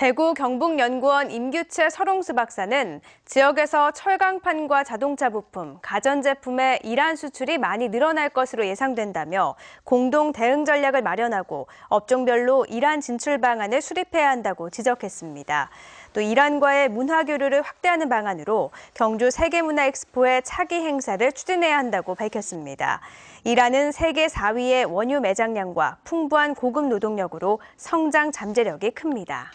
대구 경북연구원 임규채 설홍수 박사는 지역에서 철강판과 자동차 부품, 가전제품의 이란 수출이 많이 늘어날 것으로 예상된다며 공동 대응 전략을 마련하고 업종별로 이란 진출 방안을 수립해야 한다고 지적했습니다. 또 이란과의 문화 교류를 확대하는 방안으로 경주 세계문화엑스포의 차기 행사를 추진해야 한다고 밝혔습니다. 이란은 세계 4위의 원유 매장량과 풍부한 고급 노동력으로 성장 잠재력이 큽니다.